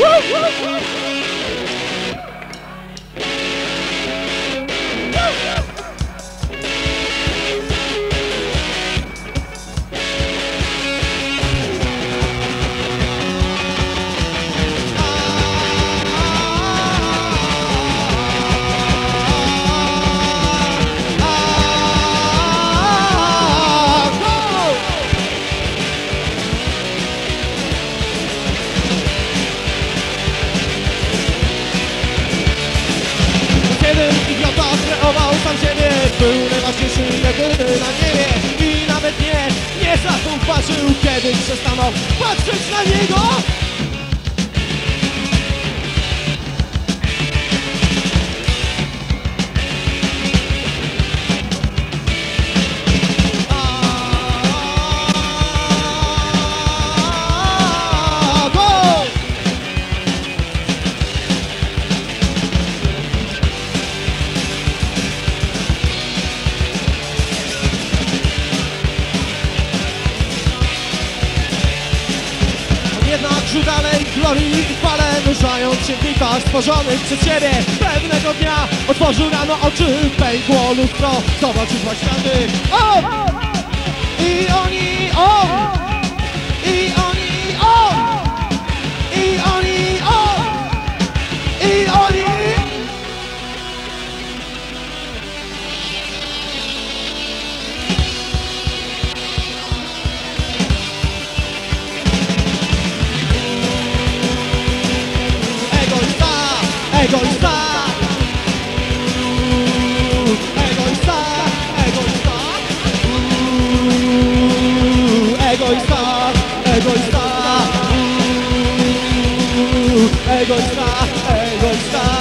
Woo! Woo! Patrzeć na niego Żył dalej glorii i chwale Nurzając się mitach stworzonych przez siebie Pewnego dnia otworzył rano oczy Pękło lustro, zobaczył światy O! I oni, Uuu, Egoista, egoista Uuu, Egoista, egoista Uuu, Egoista, egoista